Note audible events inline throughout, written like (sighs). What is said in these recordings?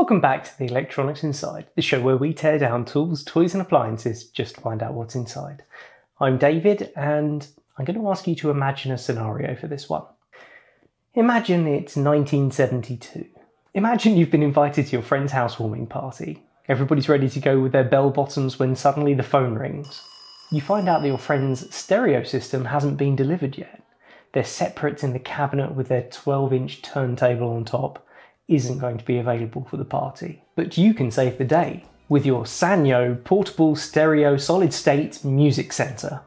Welcome back to the Electronics Inside, the show where we tear down tools, toys, and appliances just to find out what's inside. I'm David, and I'm going to ask you to imagine a scenario for this one. Imagine it's 1972. Imagine you've been invited to your friend's housewarming party. Everybody's ready to go with their bell bottoms when suddenly the phone rings. You find out that your friend's stereo system hasn't been delivered yet. They're separate in the cabinet with their 12 inch turntable on top isn't going to be available for the party. But you can save the day with your Sanyo portable stereo solid state music center.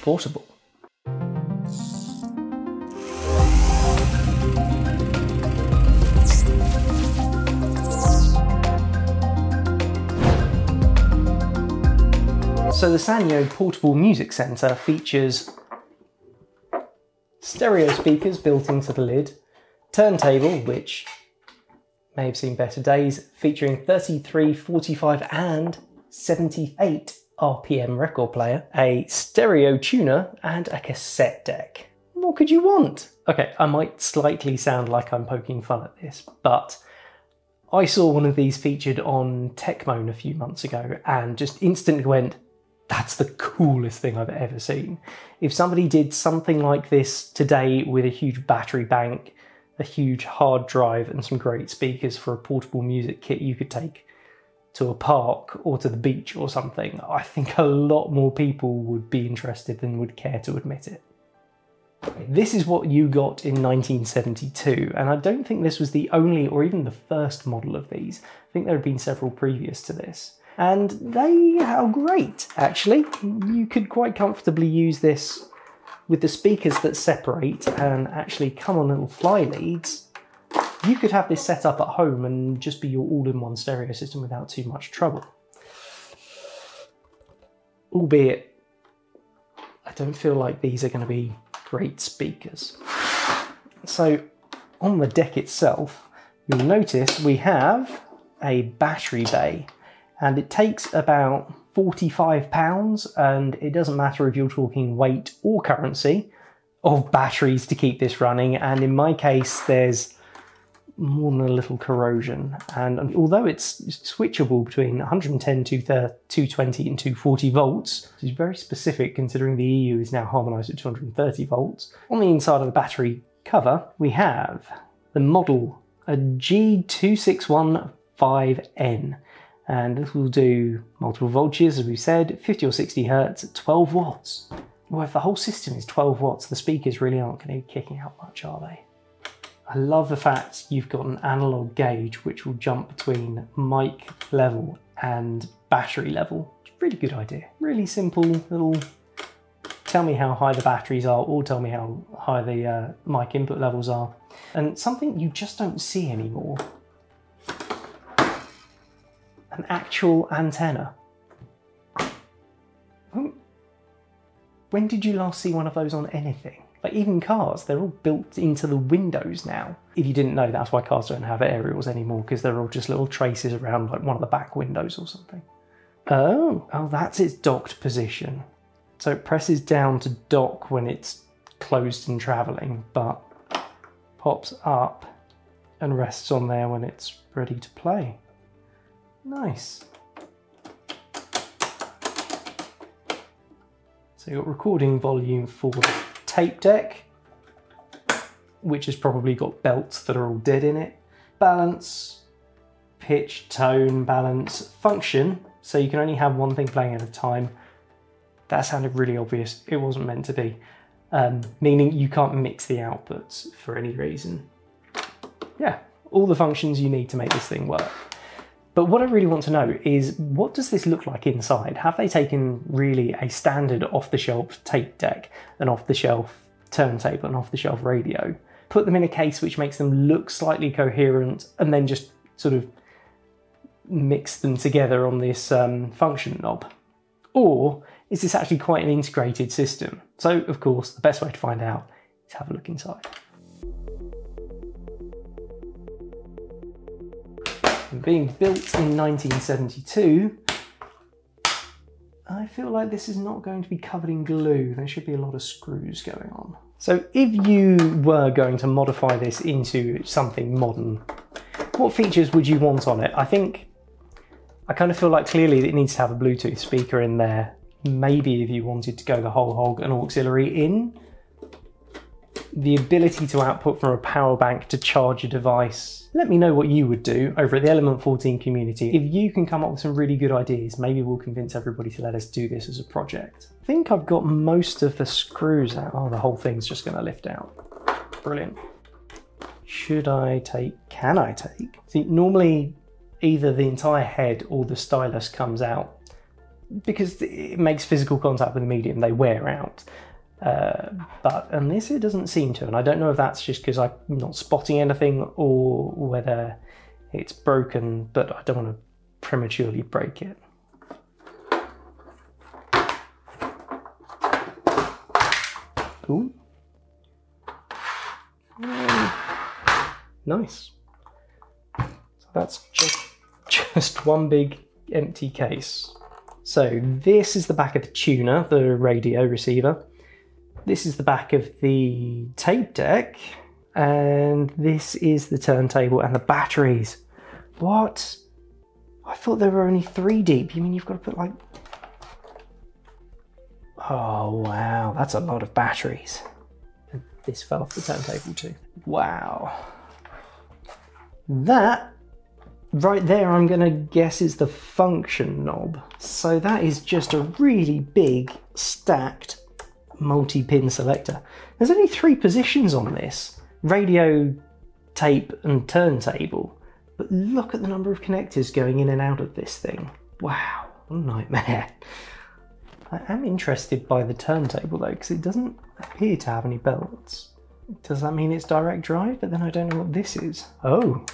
Portable. So the Sanyo Portable Music Center features stereo speakers built into the lid, turntable, which may have seen better days, featuring 33, 45, and 78 RPM record player, a stereo tuner, and a cassette deck. What could you want? Okay, I might slightly sound like I'm poking fun at this, but I saw one of these featured on Techmoan a few months ago and just instantly went, that's the coolest thing I've ever seen. If somebody did something like this today with a huge battery bank, a huge hard drive, and some great speakers for a portable music kit you could take to a park or to the beach or something, I think a lot more people would be interested than would care to admit it. This is what you got in 1972, and I don't think this was the only or even the first model of these. I think there had been several previous to this and they are great actually. You could quite comfortably use this with the speakers that separate and actually come on little fly leads. You could have this set up at home and just be your all-in-one stereo system without too much trouble. Albeit, I don't feel like these are going to be great speakers. So on the deck itself, you'll notice we have a battery bay and it takes about 45 pounds and it doesn't matter if you're talking weight or currency of batteries to keep this running. And in my case there's more than a little corrosion. And although it's switchable between 110 220 and 240 volts which is very specific considering the EU is now harmonized at 230 volts on the inside of the battery cover we have the model a G2615N and this will do multiple voltages, as we said, 50 or 60 hertz at 12 watts. Well, if the whole system is 12 watts, the speakers really aren't going to be kicking out much, are they? I love the fact you've got an analog gauge which will jump between mic level and battery level. Really good idea. Really simple little tell me how high the batteries are or tell me how high the uh, mic input levels are. And something you just don't see anymore an actual antenna. When did you last see one of those on anything? Like even cars, they're all built into the windows now. If you didn't know, that's why cars don't have aerials anymore because they're all just little traces around like one of the back windows or something. Oh, oh, that's its docked position. So it presses down to dock when it's closed and traveling, but pops up and rests on there when it's ready to play. Nice. So you've got recording volume for the tape deck, which has probably got belts that are all dead in it. Balance, pitch, tone, balance, function, so you can only have one thing playing at a time. That sounded really obvious. It wasn't meant to be. Um, meaning you can't mix the outputs for any reason. Yeah, all the functions you need to make this thing work. But what I really want to know is what does this look like inside? Have they taken really a standard off-the-shelf tape deck, an off-the-shelf turntable, an off-the-shelf radio, put them in a case which makes them look slightly coherent, and then just sort of mix them together on this um, function knob? Or is this actually quite an integrated system? So, of course, the best way to find out is have a look inside. Being built in 1972, I feel like this is not going to be covered in glue. There should be a lot of screws going on. So if you were going to modify this into something modern, what features would you want on it? I think I kind of feel like clearly it needs to have a Bluetooth speaker in there. Maybe if you wanted to go the whole hog and auxiliary in, the ability to output from a power bank to charge a device. Let me know what you would do over at the Element 14 community. If you can come up with some really good ideas, maybe we'll convince everybody to let us do this as a project. I think I've got most of the screws out. Oh, the whole thing's just going to lift out. Brilliant. Should I take, can I take? See, normally either the entire head or the stylus comes out because it makes physical contact with the medium, they wear out. Uh, but this, it doesn't seem to, and I don't know if that's just because I'm not spotting anything or whether it's broken, but I don't want to prematurely break it. Um, nice. So that's just, just one big empty case. So this is the back of the tuner, the radio receiver. This is the back of the tape deck, and this is the turntable and the batteries. What? I thought there were only three deep. You mean you've got to put like. Oh, wow, that's a lot of batteries. And this fell off the turntable too. Wow. That right there, I'm going to guess is the function knob. So that is just a really big stacked multi-pin selector. There's only three positions on this, radio, tape and turntable. But look at the number of connectors going in and out of this thing. Wow, what a nightmare. (laughs) I am interested by the turntable though, because it doesn't appear to have any belts. Does that mean it's direct drive? But then I don't know what this is. Oh.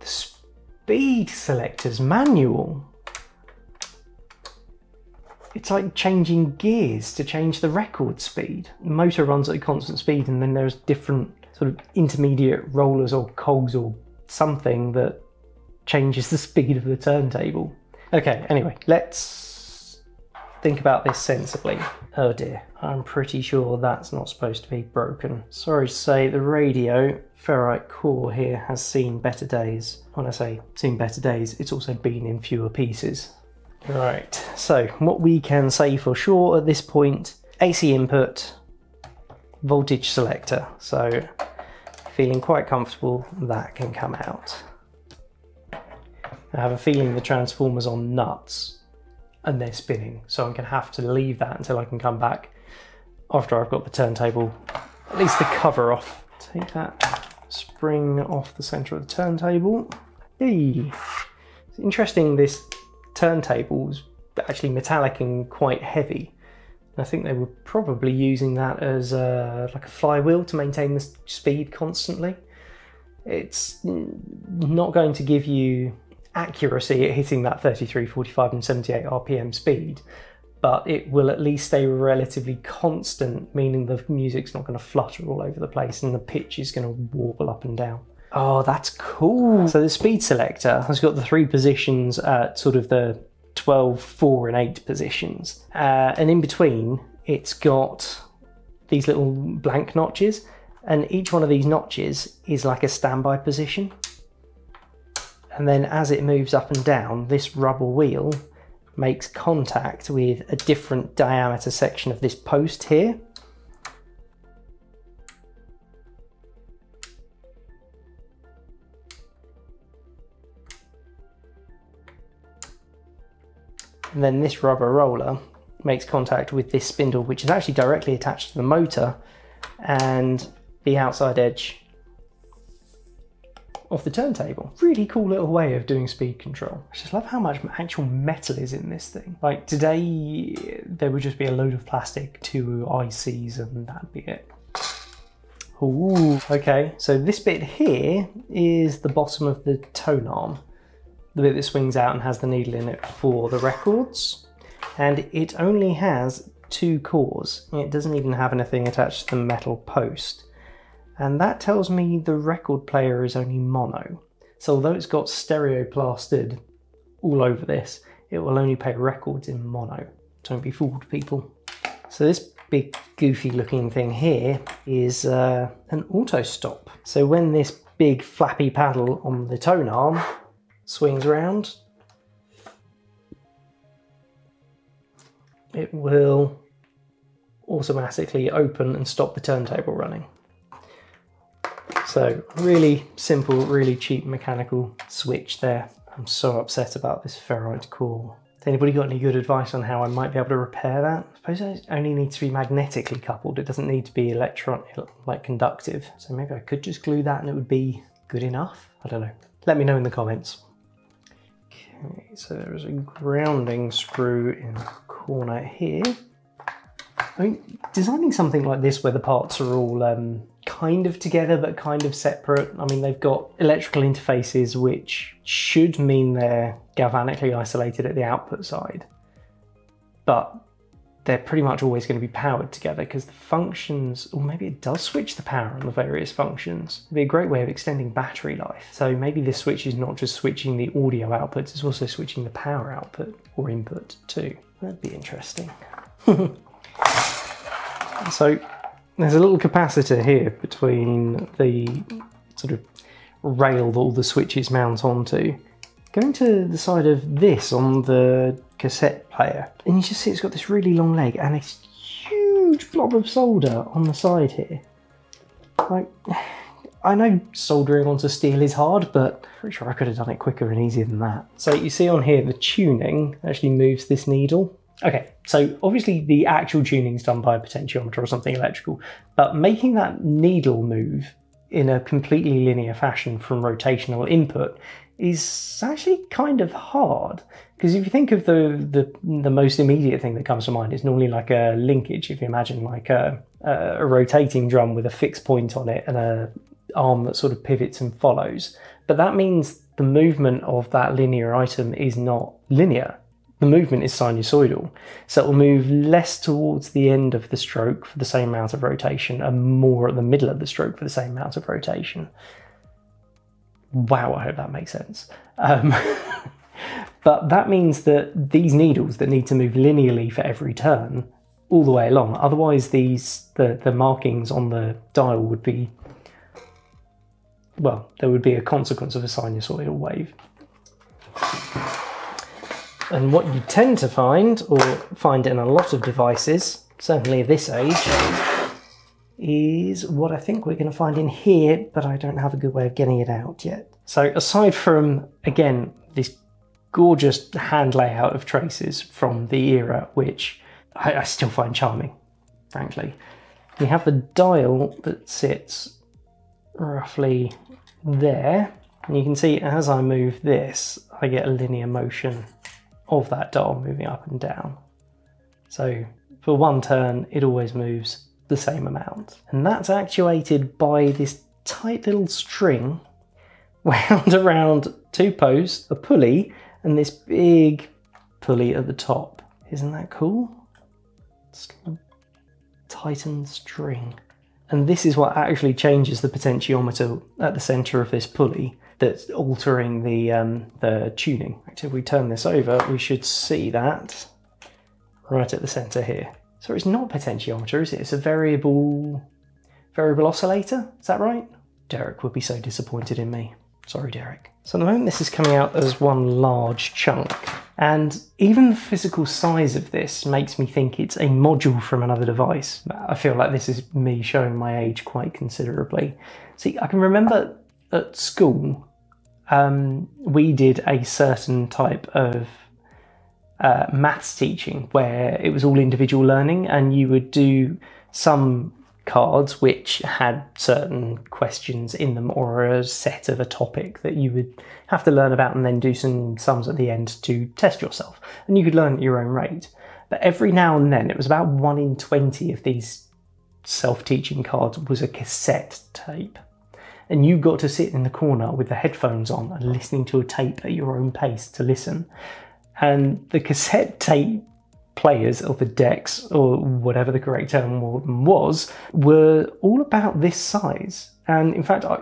The speed selector's manual it's like changing gears to change the record speed. The motor runs at a constant speed, and then there's different sort of intermediate rollers or cogs or something that changes the (laughs) speed of the turntable. Okay, anyway, let's think about this sensibly. Oh dear, I'm pretty sure that's not supposed to be broken. Sorry to say, the radio ferrite core here has seen better days. When I say seen better days, it's also been in fewer pieces. Right, so what we can say for sure at this point, AC input, voltage selector. So feeling quite comfortable that can come out. I have a feeling the transformer's on nuts and they're spinning. So I'm gonna have to leave that until I can come back after I've got the turntable, at least the cover off. Take that spring off the center of the turntable. Hey, it's interesting this turntables actually metallic and quite heavy. I think they were probably using that as a, like a flywheel to maintain the speed constantly. It's not going to give you accuracy at hitting that 33, 45, and 78 RPM speed, but it will at least stay relatively constant, meaning the music's not going to flutter all over the place and the pitch is going to warble up and down. Oh, that's cool. So the speed selector has got the three positions at sort of the 12, 4 and 8 positions. Uh, and in between, it's got these little blank notches and each one of these notches is like a standby position. And then as it moves up and down, this rubber wheel makes contact with a different diameter section of this post here. And then this rubber roller makes contact with this spindle, which is actually directly attached to the motor and the outside edge of the turntable. Really cool little way of doing speed control. I just love how much actual metal is in this thing. Like today, there would just be a load of plastic, two ICs, and that'd be it. Ooh, okay. So this bit here is the bottom of the tone arm the bit that swings out and has the needle in it for the records. And it only has two cores. It doesn't even have anything attached to the metal post. And that tells me the record player is only mono. So although it's got stereo plastered all over this, it will only play records in mono. Don't be fooled, people. So this big goofy looking thing here is uh, an auto stop. So when this big flappy paddle on the tone arm swings round, it will automatically open and stop the turntable running. So really simple, really cheap mechanical switch there. I'm so upset about this ferrite core. Has anybody got any good advice on how I might be able to repair that? I suppose it only needs to be magnetically coupled. It doesn't need to be electron like conductive. So maybe I could just glue that and it would be good enough. I don't know. Let me know in the comments. Okay, so there is a grounding screw in the corner here. I mean, designing something like this where the parts are all um, kind of together but kind of separate. I mean, they've got electrical interfaces which should mean they're galvanically isolated at the output side, but they're pretty much always going to be powered together because the functions, or maybe it does switch the power on the various functions. It'd be a great way of extending battery life. So maybe this switch is not just switching the audio outputs, it's also switching the power output or input too. That'd be interesting. (laughs) so there's a little capacitor here between the sort of rail that all the switches mount onto. Going to the side of this on the cassette player, and you just see it's got this really long leg and a huge blob of solder on the side here. Like, (sighs) I know soldering onto steel is hard, but pretty sure I could have done it quicker and easier than that. So you see on here, the tuning actually moves this needle Okay, so obviously the actual tuning is done by a potentiometer or something electrical, but making that needle move in a completely linear fashion from rotational input is actually kind of hard because if you think of the, the the most immediate thing that comes to mind is normally like a linkage if you imagine like a, a rotating drum with a fixed point on it and a arm that sort of pivots and follows but that means the movement of that linear item is not linear the movement is sinusoidal. So it will move less towards the end of the stroke for the same amount of rotation and more at the middle of the stroke for the same amount of rotation. Wow, I hope that makes sense. Um, (laughs) but that means that these needles that need to move linearly for every turn all the way along, otherwise these the, the markings on the dial would be well, there would be a consequence of a sinusoidal wave. And what you tend to find, or find in a lot of devices, certainly of this age, is what I think we're going to find in here, but I don't have a good way of getting it out yet. So aside from, again, this gorgeous hand layout of traces from the era, which I, I still find charming, frankly, we have the dial that sits roughly there. And you can see as I move this, I get a linear motion of that dial moving up and down. So for one turn, it always moves the same amount. And that's actuated by this tight little string (laughs) wound around two posts, a pulley, and this big pulley at the top. Isn't that cool? Titan string. And this is what actually changes the potentiometer at the center of this pulley that's altering the um, the tuning. Actually, if we turn this over, we should see that right at the center here. So it's not potentiometer, is it? It's a variable variable oscillator. Is that right? Derek would be so disappointed in me. Sorry, Derek. So at the moment, this is coming out as one large chunk. And even the physical size of this makes me think it's a module from another device. I feel like this is me showing my age quite considerably. See, I can remember at school um, we did a certain type of uh, maths teaching where it was all individual learning, and you would do some cards which had certain questions in them or a set of a topic that you would have to learn about and then do some sums at the end to test yourself. And you could learn at your own rate. But every now and then, it was about one in 20 of these self teaching cards was a cassette tape and you got to sit in the corner with the headphones on and listening to a tape at your own pace to listen. And the cassette tape players or the decks or whatever the correct term was were all about this size. And in fact, I,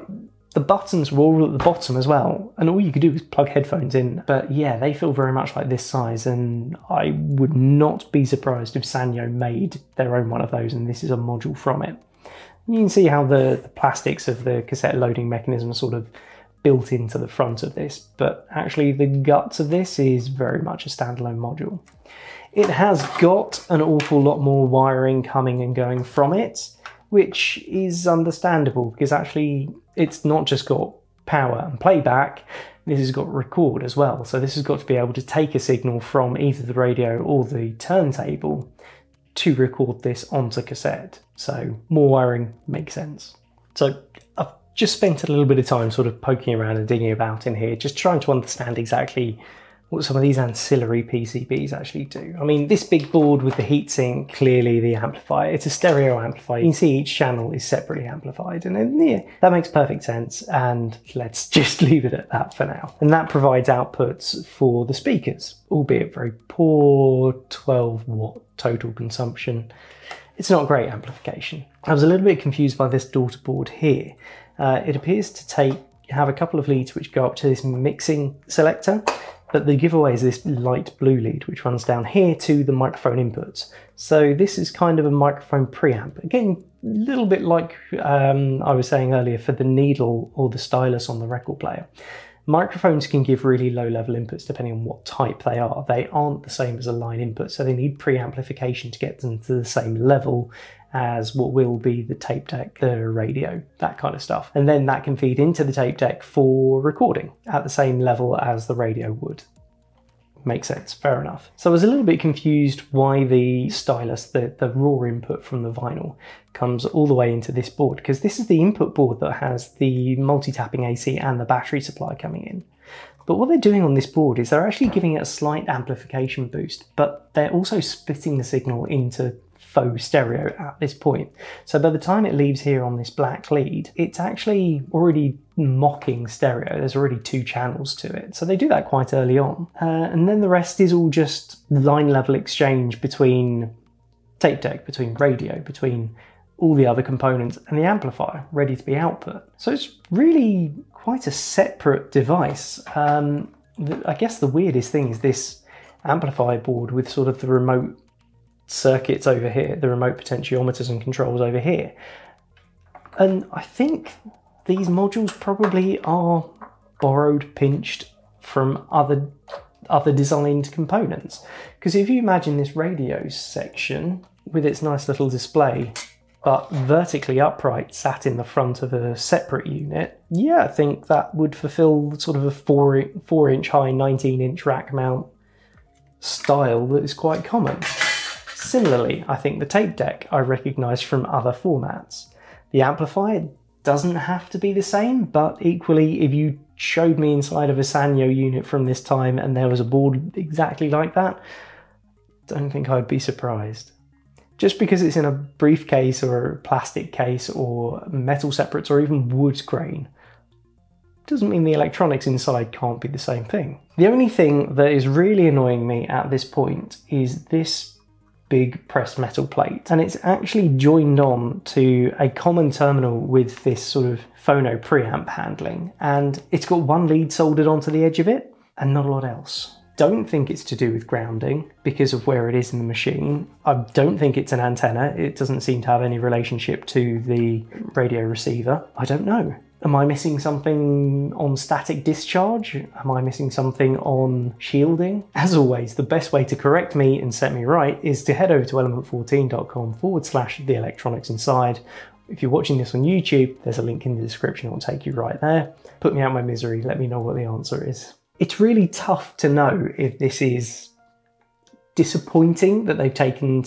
The buttons were all at the bottom as well, and all you could do was plug headphones in. But yeah, they feel very much like this size, and I would not be surprised if Sanyo made their own one of those, and this is a module from it. You can see how the, the plastics of the cassette loading mechanism sort of built into the front of this, but actually the guts of this is very much a standalone module. It has got an awful lot more wiring coming and going from it, which is understandable because actually it's not just got power and playback, this has got record as well. So this has got to be able to take a signal from either the radio or the turntable to record this onto cassette. So more wiring makes sense. So just spent a little bit of time sort of poking around and digging about in here, just trying to understand exactly what some of these ancillary PCBs actually do. I mean, this big board with the heatsink, clearly the amplifier, it's a stereo amplifier. You can see each channel is separately amplified and then, yeah, that makes perfect sense. And let's (laughs) just leave it at that for now. And that provides outputs for the speakers, albeit very poor 12 watt total consumption. It's not great amplification. I was a little bit confused by this daughter board here. Uh, it appears to take have a couple of leads which go up to this mixing selector but the giveaway is this light blue lead which runs down here to the microphone inputs. So this is kind of a microphone preamp. Again, a little bit like um, I was saying earlier for the needle or the stylus on the record player. Microphones can give really low level inputs depending on what type they are. They aren't the same as a line input, so they need preamplification to get them to the same level as what will be the tape deck, the radio, that kind of stuff. And then that can feed into the tape deck for recording at the same level as the radio would. Makes sense, fair enough. So I was a little bit confused why the stylus, the, the raw input from the vinyl, comes all the way into this board, because this is the input board that has the multi-tapping AC and the battery supply coming in. But what they're doing on this board is they're actually giving it a slight amplification boost, but they're also splitting the signal into faux stereo at this point. So by the time it leaves here on this black lead, it's actually already mocking stereo. There's already two channels to it. So they do that quite early on. Uh, and then the rest is all just line level exchange between tape deck, between radio, between all the other components and the amplifier ready to be output. So it's really quite a separate device. Um, I guess the weirdest thing is this amplifier board with sort of the remote circuits over here, the remote potentiometers and controls over here. And I think these modules probably are borrowed, pinched from other other designed components. Because if you imagine this radio section with its nice little display, but vertically upright, sat in the front of a separate unit, yeah, I think that would fulfill sort of a four four inch high, 19 inch rack mount style that is quite common. Similarly, I think the tape deck I recognise from other formats. The amplifier doesn't have to be the same, but equally, if you showed me inside of a Sanyo unit from this time and there was a board exactly like that, don't think I'd be surprised. Just because it's in a briefcase or a plastic case or metal separates or even wood grain doesn't mean the electronics inside can't be the same thing. The only thing that is really annoying me at this point is this big pressed metal plate and it's actually joined on to a common terminal with this sort of phono preamp handling and it's got one lead soldered onto the edge of it and not a lot else. Don't think it's to do with grounding because of where it is in the machine. I don't think it's an antenna. It doesn't seem to have any relationship to the radio receiver. I don't know. Am I missing something on static discharge? Am I missing something on shielding? As always, the best way to correct me and set me right is to head over to element14.com forward slash the electronics inside. If you're watching this on YouTube, there's a link in the description, it will take you right there. Put me out my misery, let me know what the answer is. It's really tough to know if this is disappointing that they've taken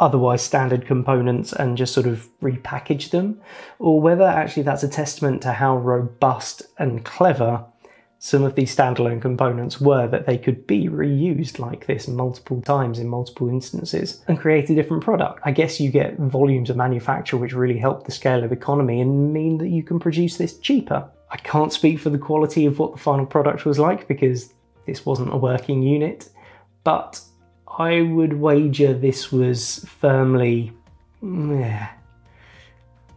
otherwise standard components and just sort of repackage them, or whether actually that's a testament to how robust and clever some of these standalone components were that they could be reused like this multiple times in multiple instances and create a different product. I guess you get volumes of manufacture which really help the scale of economy and mean that you can produce this cheaper. I can't speak for the quality of what the final product was like because this wasn't a working unit, but I would wager this was firmly. Yeah,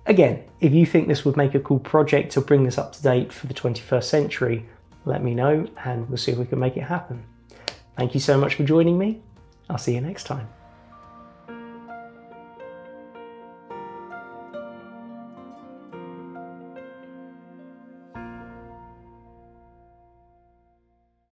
Again, if you think this would make a cool project to bring this up to date for the 21st century, let me know and we'll see if we can make it happen. Thank you so much for joining me. I'll see you next time.